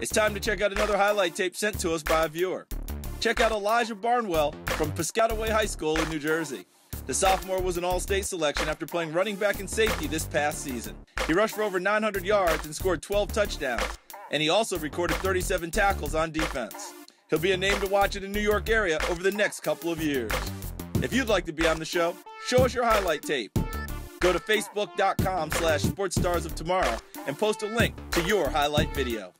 It's time to check out another highlight tape sent to us by a viewer. Check out Elijah Barnwell from Piscataway High School in New Jersey. The sophomore was an all state selection after playing running back and safety this past season. He rushed for over 900 yards and scored 12 touchdowns, and he also recorded 37 tackles on defense. He'll be a name to watch in the New York area over the next couple of years. If you'd like to be on the show, show us your highlight tape. Go to facebook.com slash sportsstarsoftomorrow and post a link to your highlight video.